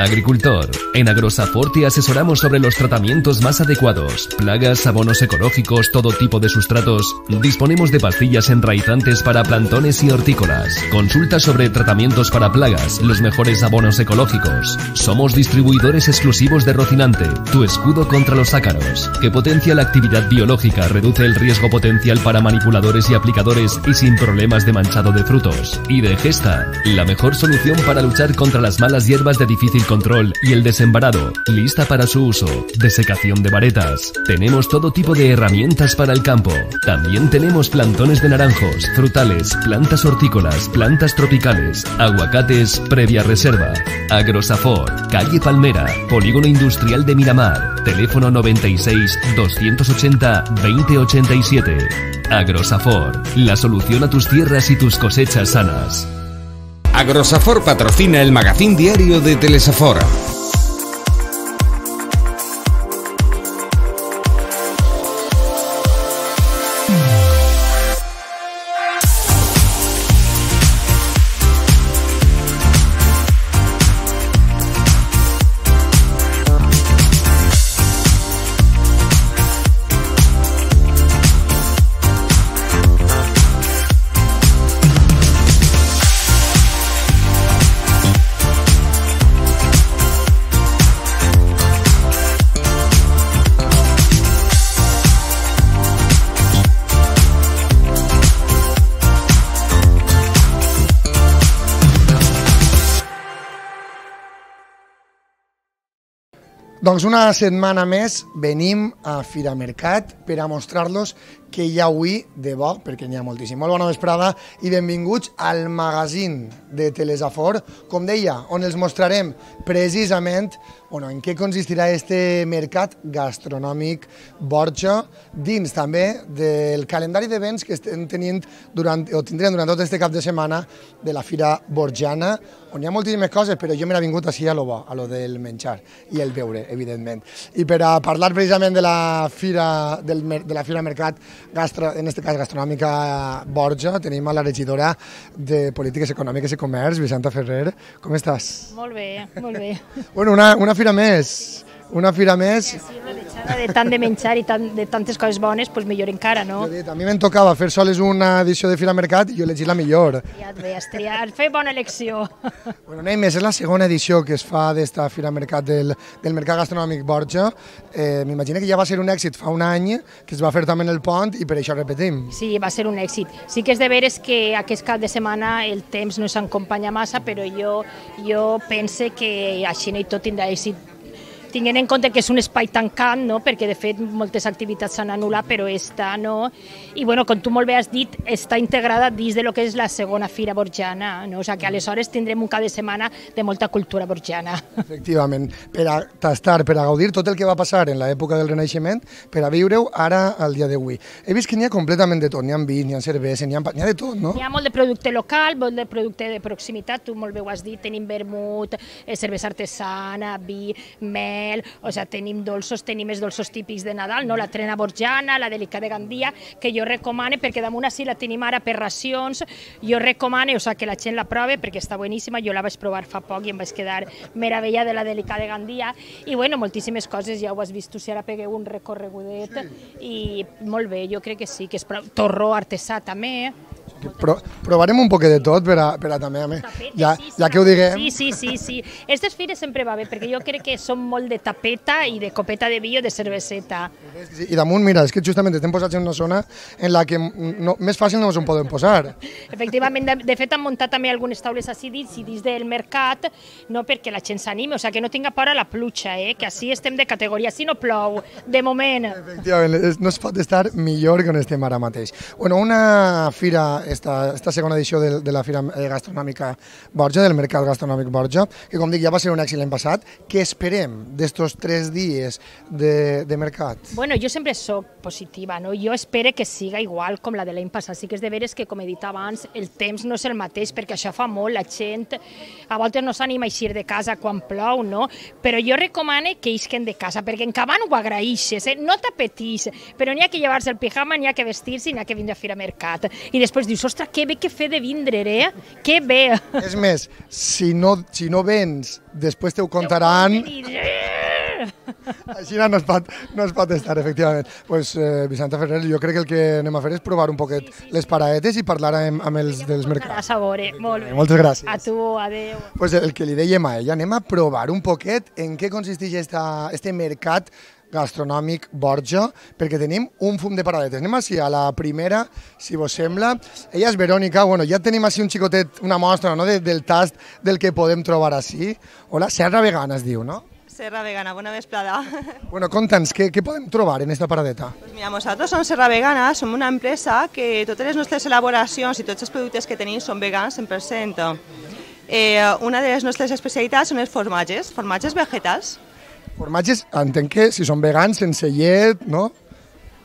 Agricultor. En Agrosafort te asesoramos sobre los tratamientos más adecuados. Plagas, abonos ecológicos, todo tipo de sustratos. Disponemos de pastillas enraizantes para plantones y hortícolas. Consulta sobre tratamientos para plagas, los mejores abonos ecológicos. Somos distribuidores exclusivos de Rocinante, tu escudo contra los ácaros, que potencia la actividad biológica, reduce el riesgo potencial para manipuladores y aplicadores y sin problemas de manchado de frutos. Y de Gesta, la mejor solución para luchar contra las malas hierbas de difícil control y el desembarado, lista para su uso, desecación de varetas. Tenemos todo tipo de herramientas para el campo. También tenemos plantones de naranjos, frutales, plantas hortícolas, plantas tropicales, aguacates previa reserva. Agrosafor, calle Palmera, Polígono Industrial de Miramar, teléfono 96 280 2087. Agrosafor, la solución a tus tierras y tus cosechas sanas. Agrosafor patrocina el magazín diario de Telesafor. Doncs una setmana més venim a Fira Mercat per a mostrar-los que hi ha avui de bo, perquè n'hi ha moltíssim. Molt bona vesprada i benvinguts al magazín de Telesafor, com deia, on els mostrarem precisament bueno, en què consistirà este mercat gastronòmic Borja, dins també del calendari d'events que estem tenint durant, o tindrem durant tot este cap de setmana de la Fira Borjana, on hi ha moltíssimes coses, però jo m'he vingut així a lo bo, a lo del menjar i el beure, evidentment. I per a parlar precisament de la Fira, del, de la Fira Mercat, gastro, en este cas gastronòmica Borja, tenim a la regidora de Polítiques Econòmiques i Comerç, Vicenta Ferrer. Com estàs? Molt bé, molt bé. Bueno, una, una fira més, una fira més. Sí, rodejada de tant de menjar i tant, de tantes coses bones, doncs millor encara, no? Jo dit, a mi me'n tocava fer soles una edició de Fira Mercat i jo he elegit la millor. Ja et veies triar, fer bona elecció. Bueno, anem més, és la segona edició que es fa d'esta Fira Mercat del, del Mercat Gastronòmic Borja. Eh, M'imagino que ja va ser un èxit fa un any, que es va fer també en el pont i per això repetim. Sí, va ser un èxit. Sí que és de veres que aquest cap de setmana el temps no s'acompanya massa, però jo, jo pense que així no i tot tindrà èxit tinguent en compte que és un espai tancat, no? perquè de fet moltes activitats s'han anul·lat, però està, no? I bueno, com tu molt bé has dit, està integrada dins de lo que és la segona Fira Borjana, no? o sigui que aleshores tindrem un cap de setmana de molta cultura borjana. Efectivament, per a tastar, per a gaudir tot el que va passar en l'època del Renaixement, per a viure-ho ara al dia d'avui. He vist que n'hi ha completament de tot, n'hi ha vi, n'hi ha cervesa, n'hi ha, ha de tot, no? Hi ha molt de producte local, molt de producte de proximitat, tu molt bé ho has dit, tenim vermut, eh, cervesa artesana, vi, mel, mel, o sigui, tenim dolços, tenim els dolços típics de Nadal, no? la trena borjana, la delicada de Gandia, que jo recomano, perquè damunt així la tenim ara per racions, jo recomano, o sigui, que la gent la prove perquè està boníssima, jo la vaig provar fa poc i em vaig quedar meravella de la delicada de Gandia, i bueno, moltíssimes coses, ja ho has vist tu, si ara pegueu un recorregudet, sí. i molt bé, jo crec que sí, que és prou. torró artesà també, Pro, provarem un poc de tot per a, per a també, a mi, Tapete, ja, sí, ja que ho diguem. Sí, sí, sí, sí. Estes fires sempre va bé, perquè jo crec que són molt de tapeta i de copeta de vi o de cerveseta. I damunt, mira, és que justament estem posats en una zona en la que no, més fàcil no ens en podem posar. Efectivament, de, de fet han muntat també algunes taules així dins i dins del mercat, no perquè la gent s'animi, o sigui, que no tinga por a la pluja, eh? que així estem de categoria, si no plou, de moment. Efectivament, no es pot estar millor que on estem ara mateix. Bueno, una fira, esta, esta segona edició de, de la Fira eh, Gastronòmica Borja, del Mercat Gastronòmic Borja, que com dic ja va ser un èxit l'any passat. Què esperem d'estos tres dies de, de mercat? Bueno, jo sempre sóc positiva, no? Jo espero que siga igual com la de l'any passat. Sí que és de veres que, com he dit abans, el temps no és el mateix, perquè això fa molt, la gent a voltes no s'anima a eixir de casa quan plou, no? Però jo recomano que isquen de casa, perquè en cabana ho agraeixes, eh? no t'apetís, però n'hi ha que llevar-se el pijama, n'hi ha que vestir-se i n'hi ha que vindre a fer a mercat. I després dius, dius, ostres, que bé que fer de vindre, eh? Que bé. És més, si no, si no vens, després te ho contaran, així no es pot, no es pot estar, efectivament. pues, eh, Vicenta Ferrer, jo crec que el que anem a fer és provar un poquet sí, sí. les paraetes i parlar amb, amb els dels mercats. A veure, molt bé. Moltes gràcies. A tu, adeu. Pues el que li dèiem a ella, anem a provar un poquet en què consisteix esta, este mercat gastronòmic Borja, perquè tenim un fum de paradetes. Anem així a la primera, si vos sembla. Ella és Verònica, bueno, ja tenim així un xicotet, una mostra no, de, del tast del que podem trobar així. Hola, Serra Vegana es diu, no? Serra Vegana, bona vesprada. Bueno, conta'ns, què, què podem trobar en esta paradeta? Pues mira, nosaltres som Serra Vegana, som una empresa que totes les nostres elaboracions i tots els productes que tenim són vegans 100%. Eh, una de les nostres especialitats són els formatges, formatges vegetals. Formatges, entenc que si són vegans, sense llet, no?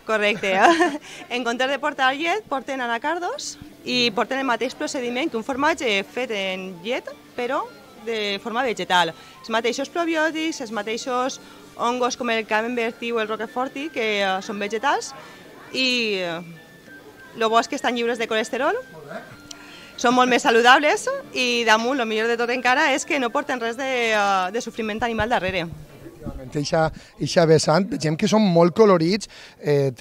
Correcte. Eh? En comptes de portar llet, porten anacardos i porten el mateix procediment que un formatge fet en llet, però de forma vegetal. Els mateixos probiòtics, els mateixos hongos com el camembert o el roqueforti, que uh, són vegetals, i el uh, bo és que estan lliures de colesterol, són molt més saludables i damunt, el millor de tot encara, és que no porten res de, uh, de sofriment animal darrere. Eixa, eixa vessant, vegem que són molt colorits, eh,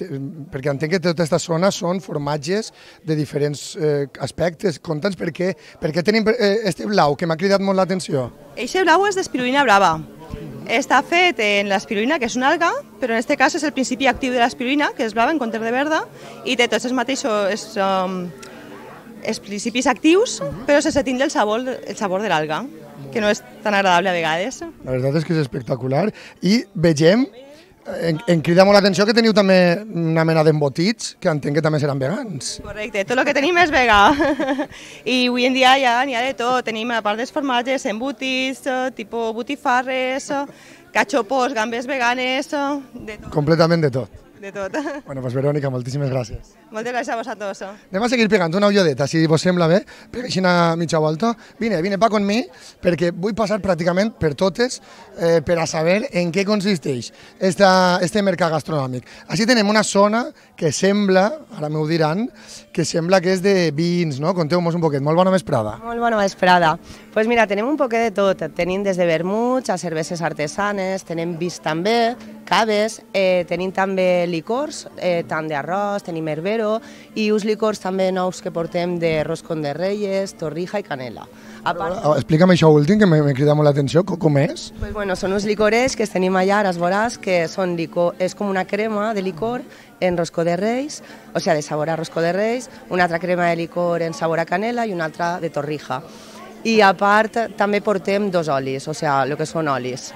perquè entenc que tota aquesta zona són formatges de diferents eh, aspectes. Conta'ns per què, per què tenim eh, este blau, que m'ha cridat molt l'atenció. Eixe blau és d'espirulina brava. Està fet en l'espirulina, que és una alga, però en aquest cas és el principi actiu de l'espirulina, que és blava en comptes de verda, i té tots els mateixos els, um, els principis actius, però sense tindre el sabor, el sabor de l'alga que no és tan agradable a vegades. La veritat és que és espectacular. I vegem, en, en crida molt l'atenció que teniu també una mena d'embotits, que entenc que també seran vegans. Correcte, tot el que tenim és vegà. I avui en dia ja n'hi ha de tot. Tenim, a part dels formatges, embotits, tipus botifarres, cachopos, gambes veganes, de tot. Completament de tot de tot. Bueno, pues Verònica, moltíssimes gràcies. Moltes gràcies a vosaltres. Anem a seguir pegant una ulladeta, si vos sembla bé, perquè així a mitja volta. Vine, vine pa con mi, perquè vull passar pràcticament per totes eh, per a saber en què consisteix esta, este mercat gastronòmic. Així tenem una zona que sembla, ara m'ho diran, que sembla que és de vins, no? Conteu-nos un poquet. Molt bona vesprada. Molt bona vesprada. Doncs pues mira, tenim un poquet de tot. Tenim des de vermuts a cerveses artesanes, tenim vins també, caves, eh, tenim també licors, eh, tant d'arròs, tenim herbero, i uns licors també nous que portem de roscon de reyes, torrija i canela. A part... Explica'm això últim, que m'ha cridat molt l'atenció, com és? Pues bueno, són uns licores que tenim allà, ara es veuràs, que són licor, és com una crema de licor en rosco de reis, o sea, de sabor a rosco de reis, una altra crema de licor en sabor a canela i una altra de torrija. I a part també portem dos olis, o sea, el que són olis.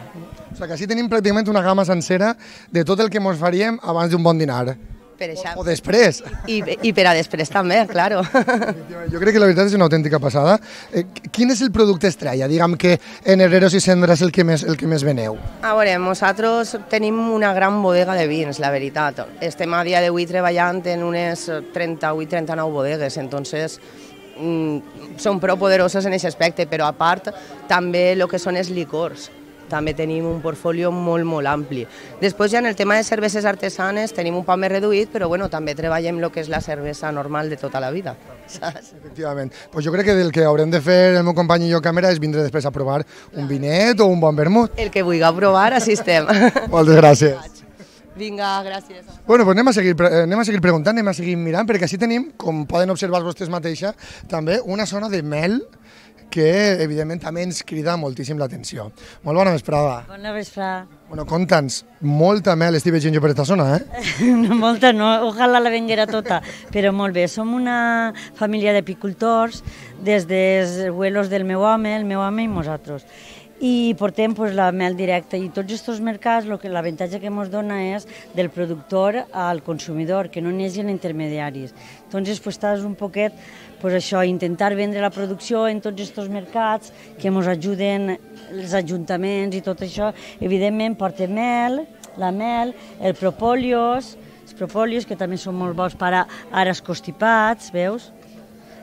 O sigui que així tenim pràcticament una gamma sencera de tot el que ens faríem abans d'un bon dinar. Per això. O, o després. I, I per a després també, claro. Jo crec que la veritat és una autèntica passada. Eh, quin és el producte estrella? Diguem que en Herreros i Cendra és el que més, el que més veneu. A veure, nosaltres tenim una gran bodega de vins, la veritat. Estem a dia d'avui treballant en unes 38-39 bodegues, entonces mm, són prou poderoses en aquest aspecte, però a part també el que són els licors també tenim un portfolio molt, molt ampli. Després ja en el tema de cerveses artesanes tenim un pal més reduït, però bueno, també treballem el que és la cervesa normal de tota la vida. Saps? Efectivament. Pues jo crec que el que haurem de fer el meu company i jo càmera és vindre després a provar un vinet o un bon vermut. El que vulgui provar, així estem. Moltes gràcies. Vinga, gràcies. Bueno, pues anem a, seguir, anem a seguir preguntant, anem a seguir mirant, perquè així tenim, com poden observar vostès mateixa, també una zona de mel que evidentment també ens crida moltíssim l'atenció. Molt bona vesprada. Bona vesprada. Bueno, conta'ns, molta mel estic veient jo per aquesta zona, eh? no, molta no, ojalà la venguera tota, però molt bé. Som una família d'apicultors des dels abuelos del meu home, el meu home i nosaltres i portem pues, la mel directa i tots aquests mercats l'avantatge que ens dona és del productor al consumidor, que no n'hi hagi intermediaris. Entonces, pues, estàs un poquet pues això, intentar vendre la producció en tots aquests mercats que ens ajuden els ajuntaments i tot això. Evidentment porta mel, la mel, el propòlios, els propòlios que també són molt bons per a ares constipats, veus?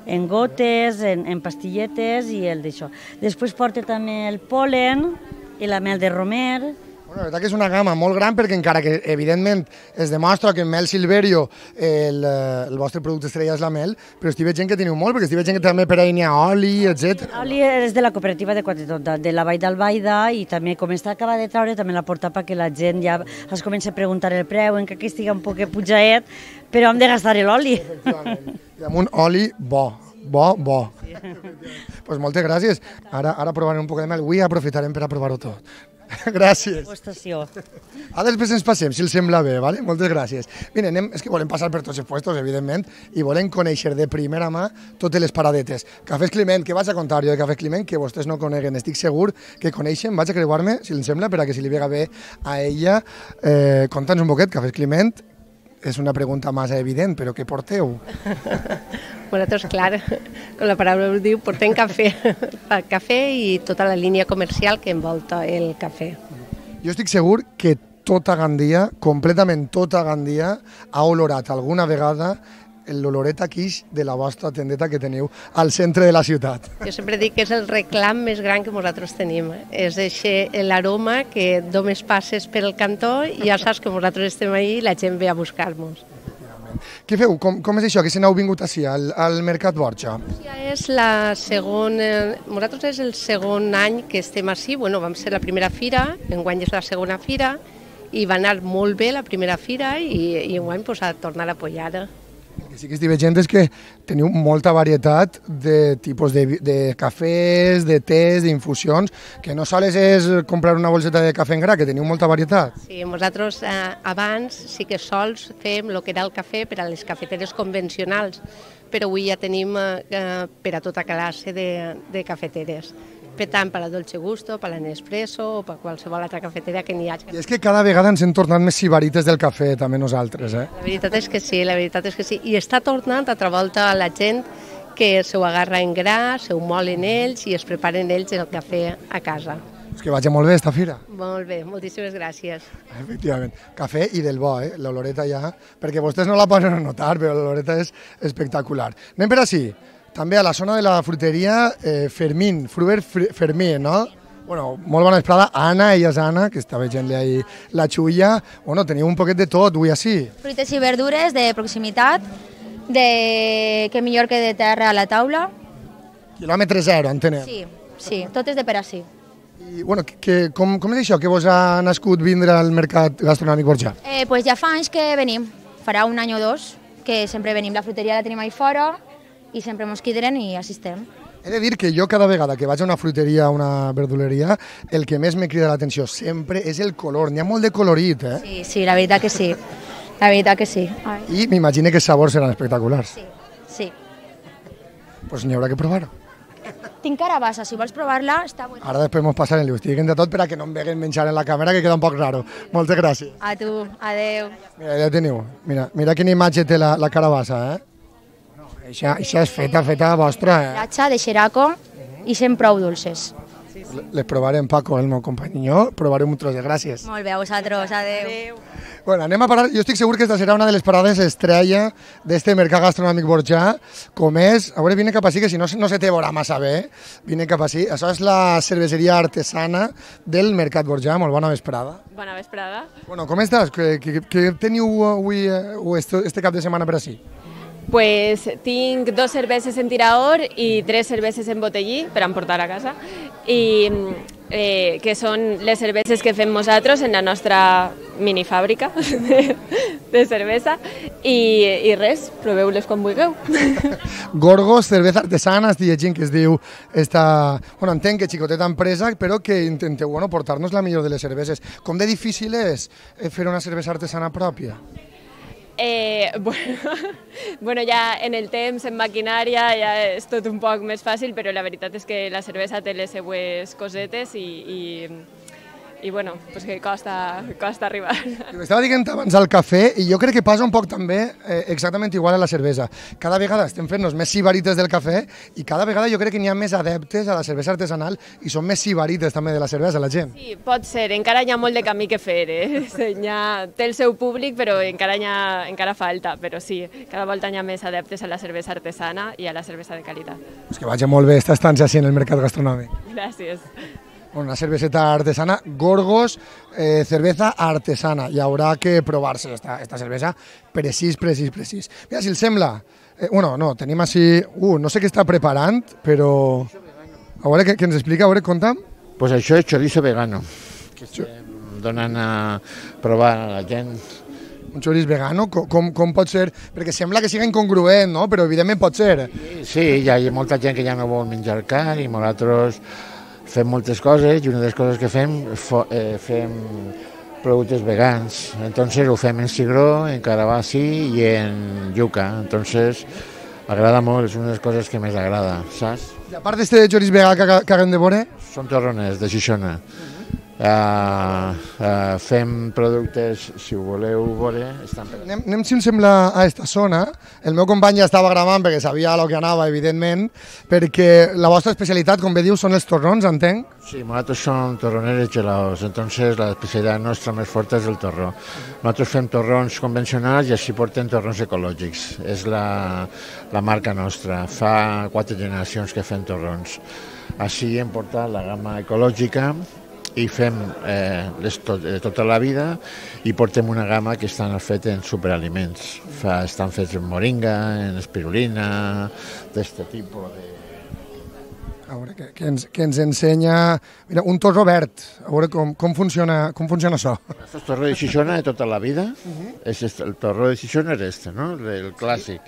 En gotes, en, en pastilletes i el d'això. Després porta també el polen i la mel de romer, La veritat que és una gamma molt gran perquè encara que evidentment es demostra que en Mel Silverio el, eh, el vostre producte estrella és la mel, però estic veient que teniu molt, perquè estic veient que també per ahí n'hi ha oli, etc. Oli és de la cooperativa de Quatretonda, de la Vall d'Albaida, i també com està acaba de traure, també la porta perquè la gent ja es comença a preguntar el preu, encara que estigui un poc pujaet, però hem de gastar l'oli. I amb un oli bo, bo, bo. Sí. pues moltes gràcies. Ara, ara provarem un poc de mel. Avui aprofitarem per a provar-ho tot. gràcies. Degustació. Ara després ens passem, si els sembla bé, vale? moltes gràcies. Mira, anem, és que volem passar per tots els puestos, evidentment, i volem conèixer de primera mà totes les paradetes. Cafès Climent, què vaig a contar jo de Cafès Climent, que vostès no coneguen, estic segur que coneixen, vaig a creuar-me, si els sembla, per a que si li vega bé a ella. Eh, Conta'ns un poquet, Cafès Climent, és una pregunta massa evident, però què porteu? Nosaltres, clar, com la paraula ho diu, portem cafè, cafè i tota la línia comercial que envolta el cafè. Jo estic segur que tota Gandia, completament tota Gandia, ha olorat alguna vegada l'oloret aquí de la vostra tendeta que teniu al centre de la ciutat. Jo sempre dic que és el reclam més gran que nosaltres tenim. És l'aroma que només passes per el cantó i ja saps que nosaltres estem ahí i la gent ve a buscar-nos. Què feu? Com, com és això, que se n'heu vingut així, al, al Mercat Borja? Ja és la segona... Nosaltres és el segon any que estem així. Bueno, vam ser la primera fira, enguany és la segona fira, i va anar molt bé la primera fira i, i enguany pues, a tornar a apoyar. El que sí que estic veient és que teniu molta varietat de tipus de, de cafès, de tés, d'infusions, que no sols és comprar una bolseta de cafè en gra, que teniu molta varietat. Sí, nosaltres eh, abans sí que sols fem el que era el cafè per a les cafeteres convencionals, però avui ja tenim eh, per a tota classe de, de cafeteres per tant per a Dolce Gusto, per a Nespresso o per qualsevol altra cafeteria que n'hi hagi. I és que cada vegada ens hem tornat més sibarites del cafè, també nosaltres, eh? La veritat és que sí, la veritat és que sí. I està tornant altra volta la gent que s'ho agarra en gra, s'ho molen ells i es preparen ells el cafè a casa. És que vagi molt bé esta fira. Molt bé, moltíssimes gràcies. Efectivament. Cafè i del bo, eh? L'oloreta ja, perquè vostès no la poden a notar, però l'oloreta és espectacular. Anem per així. També a la zona de la fruteria eh, Fermín, Fruber Fermín, no? Bueno, molt bona vesprada. Anna, ella és Anna, que està veient-li ahí la xulla. Bueno, teniu un poquet de tot, avui així. Fruites i verdures de proximitat, de que millor que de terra a la taula. Quilòmetre zero, entenem. Sí, sí, tot és de per així. I, bueno, que, com, com és això que vos ha nascut vindre al mercat gastronòmic Borja? Eh, pues ja fa anys que venim, farà un any o dos, que sempre venim, la fruteria la tenim ahí fora i sempre mos quidren i assistem. He de dir que jo cada vegada que vaig a una fruiteria, a una verduleria, el que més me crida l'atenció sempre és el color. N'hi ha molt de colorit, eh? Sí, sí, la veritat que sí. La veritat que sí. Ai. I m'imagino que els sabors seran espectaculars. Sí, sí. Pues n'hi haurà que provar-ho. Tinc carabassa, si vols provar-la, està bona. Ara després mos passarem, li estic de tot per a que no em veguen menjar en la càmera, que queda un poc raro. Moltes gràcies. A tu, adeu. Mira, ja teniu. Mira, mira quina imatge té la, la carabassa, eh? Això, això és feta, feta vostra, eh? Latxa de xeraco i sent prou dolces. Les provarem, Paco, el meu company i jo, provarem un tros de gràcies. Molt bé, a vosaltres, adeu. adeu. Bueno, anem a parar. Jo estic segur que esta serà una de les parades estrella d'este mercat gastronòmic borjà, com és... A veure, vine cap així, que si no, no se te veurà massa bé. Vine cap així. Això és la cerveseria artesana del mercat borjà. Molt bona vesprada. Bona vesprada. Bueno, com estàs? Què, què, què teniu avui eh, o este, este cap de setmana per així? Pues tinc dos cerveses en tirador i tres cerveses en botellí per emportar a casa i eh, que són les cerveses que fem nosaltres en la nostra minifàbrica de, de cervesa i, i res, proveu-les com vulgueu. Gorgos, cervesa artesana, estic llegint que es diu esta... Bueno, entenc que xicoteta empresa, però que intenteu bueno, portar-nos la millor de les cerveses. Com de difícil és eh, fer una cervesa artesana pròpia? Eh, bueno, bueno, ja en el temps, en maquinària, ja és tot un poc més fàcil, però la veritat és que la cervesa té les seues cosetes i, i, i bueno, pues que costa, costa arribar. Estava dient abans al cafè i jo crec que passa un poc també eh, exactament igual a la cervesa. Cada vegada estem fent-nos més sibarites del cafè i cada vegada jo crec que n'hi ha més adeptes a la cervesa artesanal i són més sibarites també de la cervesa, la gent. Sí, pot ser. Encara hi ha molt de camí que fer, eh? Ha, té el seu públic, però encara, ha, encara falta. Però sí, cada volta hi ha més adeptes a la cervesa artesana i a la cervesa de qualitat. Pues que vagi molt bé esta estància així en el mercat gastronòmic. Gràcies. Una cerveceta artesana, Gorgos, eh, cerveza artesana. Hi haurà que provar-se esta, esta cervesa precís, precís, precís. Mira, si els sembla... Eh, bueno, no, tenim així... Uh, no sé què està preparant, però... A veure, que, que ens explica, a veure, conta'm. Pues això és chorizo vegano, que estem donant a provar a la gent. Un xoriç vegano, com, com, pot ser? Perquè sembla que siga incongruent, no? Però evidentment pot ser. Sí, hi ha, hi ha molta gent que ja no vol menjar carn i nosaltres fem moltes coses i una de les coses que fem, eh, fem productes vegans. Entonces ho fem en cigró, en carabassi i en yuca. Entonces agrada molt, és una de les coses que més agrada, saps? I a part d'este xoriç vegà que, que haguem de veure, Són torrones de Xixona. Uh, uh, fem productes, si ho voleu veure, estan per... anem, anem si em sembla a esta zona. El meu company ja estava gravant perquè sabia el que anava, evidentment, perquè la vostra especialitat, com bé diu, són els torrons, entenc? Sí, nosaltres som torroneres gelados, entonces la especialitat nostra més forta és el torró. Nosaltres fem torrons convencionals i així portem torrons ecològics. És la, la marca nostra. Fa quatre generacions que fem torrons. Així hem portat la gamma ecològica i fem eh, les tot, de tota la vida i portem una gamma que estan fets en superaliments. Fa, estan fets en moringa, en espirulina, d'este tipus de... A veure, que, que, ens, que ens ensenya... Mira, un torró verd. A veure com, com, funciona, com funciona això. Es torró de Xixona de tota la vida. es este, el torró de Xixona és este, no? El clàssic.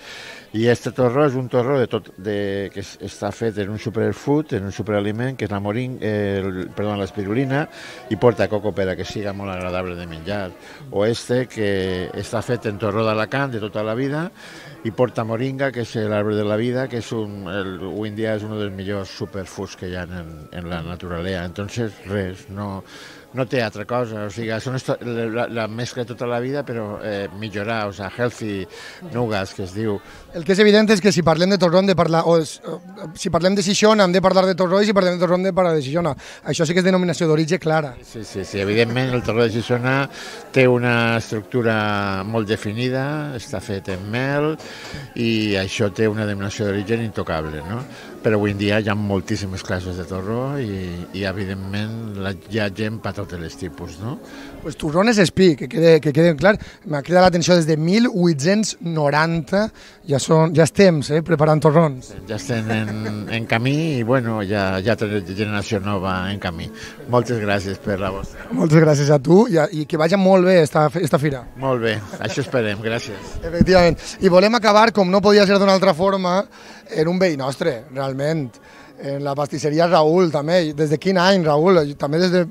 I este torró és un torró de tot, de, que es, està fet en un superfood, en un superaliment, que és la morin, eh, el, perdó, l'espirulina, i porta coco per a que siga molt agradable de menjar. O este, que està fet en torró d'Alacant de tota la vida, i porta moringa, que és l'arbre de la vida, que és un, el, avui en dia és un dels millors superfoods que hi ha en, en la naturalea. Entonces, res, no, no té altra cosa, o sigui, són la, la mescla de tota la vida, però eh, millorar, o sigui, healthy nougats, que es diu. El que és evident és que si parlem de torró hem de parlar, o, si parlem de Xixona hem de parlar de torró i si parlem de torró hem de parlar de Xixona. Això sí que és denominació d'origen clara. Sí, sí, sí, evidentment el torró de Xixona té una estructura molt definida, està fet en mel i això té una denominació d'origen intocable, no? Però avui en dia hi ha moltíssimes classes de torró i, i evidentment la, hi ha gent per tots els tipus, no? Pues turrones espí, que quede, que quede clar. M'ha cridat l'atenció des de 1890, ja, són, ja estem eh, preparant torrons. Ja estem en, en camí i bueno, ja, ja té generació nova en camí. Moltes gràcies per la vostra. Moltes gràcies a tu i, a, i que vagi molt bé esta, esta fira. Molt bé, això esperem, gràcies. Efectivament. I volem acabar, com no podia ser d'una altra forma, en un veí nostre, realment. En la pastisseria Raül, també. Des de quin any, Raül? També des de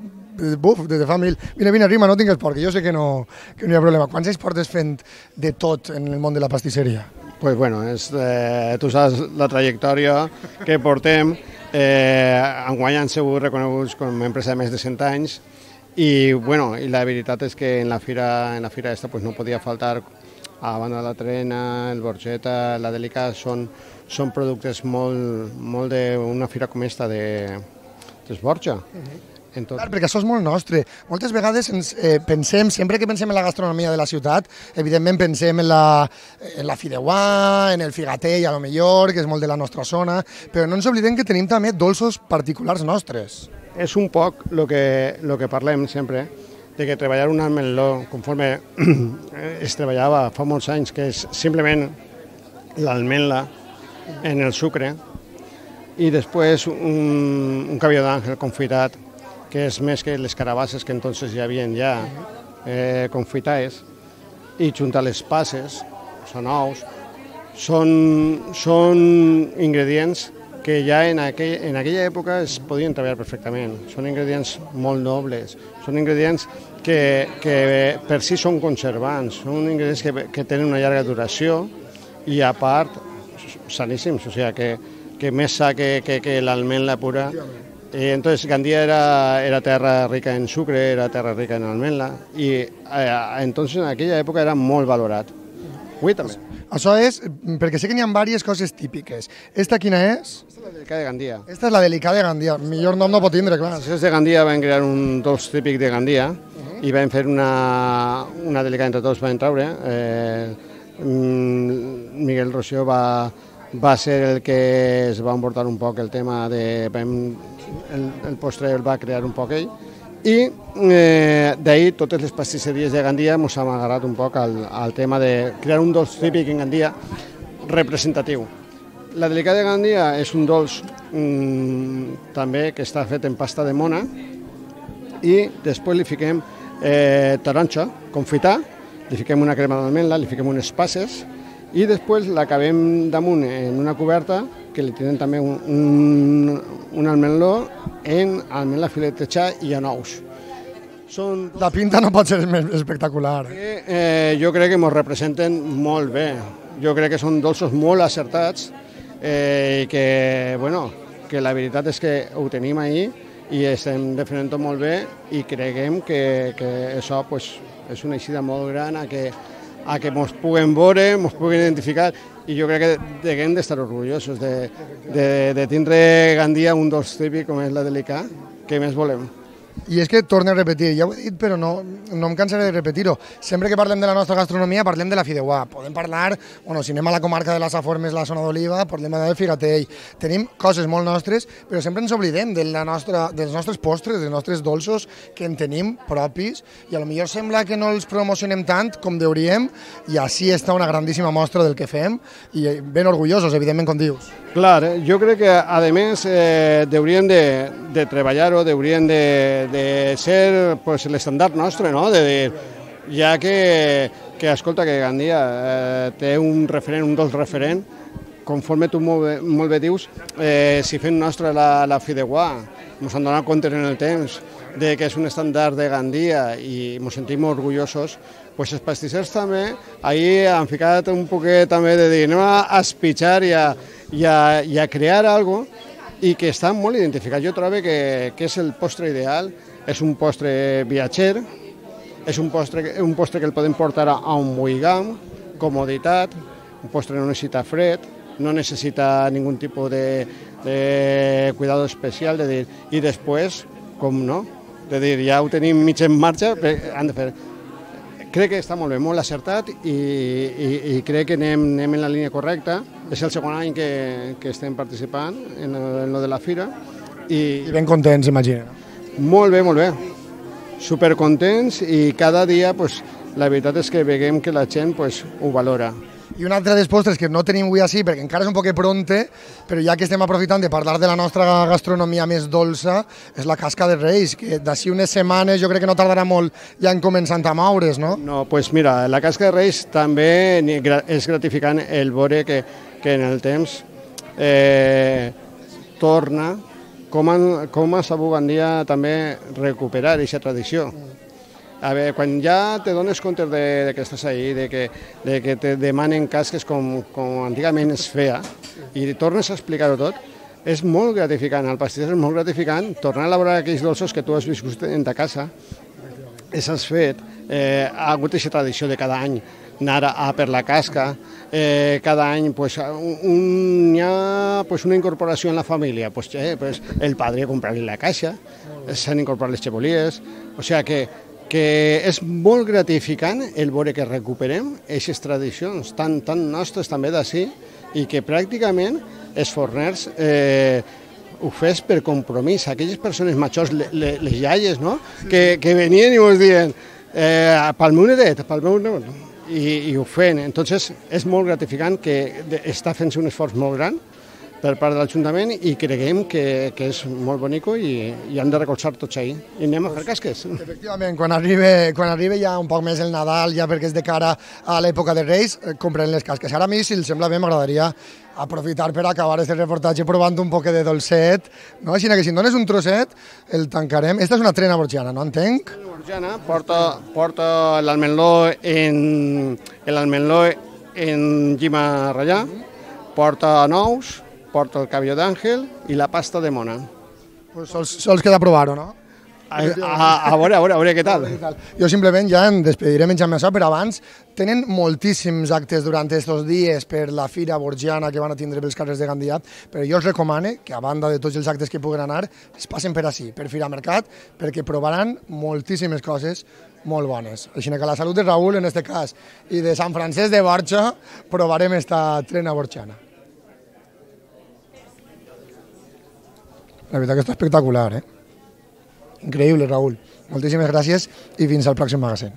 buf, des de fa mil. Vine, vine, rima, no tingues por, que jo sé que no, que no hi ha problema. Quants anys portes fent de tot en el món de la pastisseria? Pues bueno, és, eh, tu saps la trajectòria que portem. Eh, enguany han sigut reconeguts com a empresa de més de 100 anys i, bueno, i la veritat és que en la fira, en la fira esta pues, no podia faltar a banda de la trena, el borgeta, la delica, són, són productes molt, molt d'una fira com esta de, d'esborja. Entonces, Clar, perquè això és molt nostre. Moltes vegades ens, eh, pensem, sempre que pensem en la gastronomia de la ciutat, evidentment pensem en la, en la fideuà, en el figatell, a lo millor, que és molt de la nostra zona, però no ens oblidem que tenim també dolços particulars nostres. és un poc el que, lo que parlem sempre, de que treballar un ametlló conforme es treballava fa molts anys, que és simplement l'almendra en el sucre, i després un, un cavió d'àngel confitat, que és més que les carabasses que entonces hi havia ja eh, confitades, i juntar les passes, són ous, són, són ingredients que ja en, aquell, en aquella època es podien treballar perfectament. Són ingredients molt nobles, són ingredients que, que per si són conservants, són ingredients que, que tenen una llarga duració i a part saníssims, o sigui que, que més sa que, que, que l'almendra pura. Y entonces Gandía era, era terra rica en sucre, era terra rica en almendra i eh, entonces en aquella època era molt valorat. Avui també. Això és, perquè sé que n'hi ha diverses coses típiques. Esta quina és? Esta és la delicada de Gandia. Esta és la delicada de Gandia. Millor nom no pot tindre, clar. Els de Gandia van crear un dolç típic de Gandia i van fer una, una delicada entre tots, van treure. Eh, mm, Miguel Roció va, va ser el que es va emportar un poc el tema de... El, el postre el va crear un poc ell, i eh, d'ahir totes les pastisseries de Gandia ens hem agarrat un poc al, al tema de crear un dolç típic en Gandia representatiu. La delicada de Gandia és un dolç mm, també que està fet en pasta de mona i després li fiquem eh, taronja, confitar, li fiquem una crema d'almendra, li fiquem unes passes i després l'acabem damunt en una coberta que li tenen també un, un, un almenló en almendra fileteja i en ous. Són La pinta no pot ser més espectacular. eh, jo crec que ens representen molt bé. Jo crec que són dolços molt acertats eh, i que, bueno, que la veritat és que ho tenim ahir i estem defendent molt bé i creguem que, que això pues, és una eixida molt gran a que a que ens puguem veure, ens puguem identificar i jo crec que haguem d'estar orgullosos de, de, de tindre Gandia un dolç típic com és la delicà, que més volem. I és que torno a repetir, ja ho he dit, però no, no em cansaré de repetir-ho. Sempre que parlem de la nostra gastronomia, parlem de la fideuà. Podem parlar, bueno, si anem a la comarca de la Safor més la zona d'Oliva, parlem de Figatell. Tenim coses molt nostres, però sempre ens oblidem de la nostra, dels nostres postres, dels nostres dolços que en tenim propis, i a lo millor sembla que no els promocionem tant com deuríem, i així està una grandíssima mostra del que fem, i ben orgullosos, evidentment, com dius. Clar, eh, jo crec que, a més, eh, haurien de, de treballar-ho, haurien de, de ser pues, l'estandard nostre, no? De dir, ja que, que escolta, que Gandia eh, té un referent, un dels referent, conforme tu molt bé, molt bé dius, eh, si fem nostra la, la fideuà, ens han donat compte en el temps de que és un estàndard de Gandia i ens sentim orgullosos, pues els pastissers també ahir han ficat un poquet també de dir anem a espitxar i a, i a, i a crear algo i que està molt identificat. Jo trobo que, que és el postre ideal, és un postre viatger, és un postre, un postre que el podem portar a, un buigam, comoditat, un postre no necessita fred, no necessita ningú tipus de, de cuidado especial, de dir, i després, com no, de dir, ja ho tenim mig en marxa, han de fer. Crec que està molt bé, molt acertat i, i, i crec que anem, anem en la línia correcta. És el segon any que, que estem participant en, en lo de la fira i, I ben contents, imagina. molt bé, molt bé. Supercontents i cada dia pues, la veritat és que veiem que la gent pues, ho valora. I un altre dels postres que no tenim avui així, perquè encara és un poc pronte, però ja que estem aprofitant de parlar de la nostra gastronomia més dolça, és la casca de Reis, que d'ací unes setmanes jo crec que no tardarà molt ja en començant a moure's, no? No, pues mira, la casca de Reis també és gratificant el veure que, que en el temps eh, torna com, han, com ha sabut Gandia també recuperar aquesta tradició. A veure, quan ja te dones compte de, de que estàs ahí, de que, de que te demanen casques com, com antigament es feia, i tornes a explicar-ho tot, és molt gratificant, el pastís és molt gratificant, tornar a elaborar aquells dolços que tu has viscut en ta casa, és has fet, eh, ha hagut aquesta tradició de cada any anar a per la casca, eh, cada any pues, un, hi ha pues, una incorporació en la família, pues, eh, pues, el padre comprar-li la caixa, s'han incorporat les xebolies, o sigui que, que és molt gratificant el veure que recuperem aquestes tradicions tan, tan nostres també d'ací i que pràcticament els forners eh, ho fes per compromís. Aquelles persones majors, le, le, les iaies, no? que, que venien i ens diuen eh, pel meu netet, pel meu netet, i, i ho feien. Entonces, és molt gratificant que està fent un esforç molt gran per part de l'Ajuntament i creguem que, que és molt bonico i, i han de recolzar tots ahí. I anem a fer casques. Efectivament, quan arriba, quan arriba ja un poc més el Nadal, ja perquè és de cara a l'època de Reis, eh, comprem les casques. Ara a mi, si els sembla bé, m'agradaria aprofitar per acabar aquest reportatge provant un poc de dolcet, no? Així que si em dones un trosset, el tancarem. Esta és una trena borgiana, no entenc? Borgiana porta, porta l'almenló en, l'almenló en llima ratllà, porta nous, porta el cabello d'àngel i la pasta de mona. Pues sols, sols queda provar-ho, no? A, a, a, veure, a veure, a veure què tal. Jo simplement ja em despediré menjant això, però abans tenen moltíssims actes durant aquests dies per la Fira Borgiana que van a tindre pels carrers de Gandia, però jo us recomano que a banda de tots els actes que puguen anar, es passen per així, per Fira Mercat, perquè provaran moltíssimes coses molt bones. Així que la salut de Raül, en este cas, i de Sant Francesc de Borja, provarem esta trena borgiana. La veritat que està espectacular, eh? Increïble, Raúl. Moltíssimes gràcies i fins al pròxim magazín.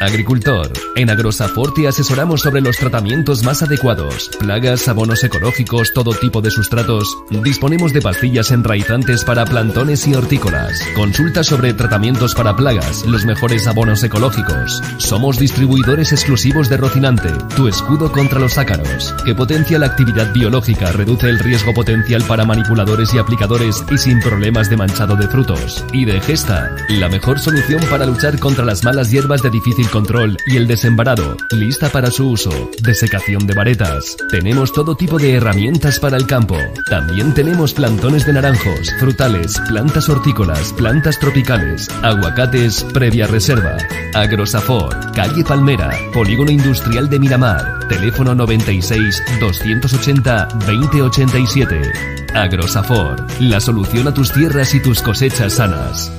Agricultor. En Agrosafort te asesoramos sobre los tratamientos más adecuados. Plagas, abonos ecológicos, todo tipo de sustratos. Disponemos de pastillas enraizantes para plantones y hortícolas. Consulta sobre tratamientos para plagas, los mejores abonos ecológicos. Somos distribuidores exclusivos de Rocinante, tu escudo contra los ácaros, que potencia la actividad biológica, reduce el riesgo potencial para manipuladores y aplicadores y sin problemas de manchado de frutos. Y de Gesta, la mejor solución para luchar contra las malas hierbas de difícil control y el desembarado, lista para su uso, desecación de varetas. Tenemos todo tipo de herramientas para el campo. También tenemos plantones de naranjos, frutales, plantas hortícolas, plantas tropicales, aguacates previa reserva. Agrosafor, calle Palmera, Polígono Industrial de Miramar, teléfono 96 280 2087. Agrosafor, la solución a tus tierras y tus cosechas sanas.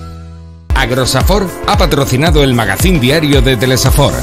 Agrosafor ha patrocinado el magazín diario de Telesafor.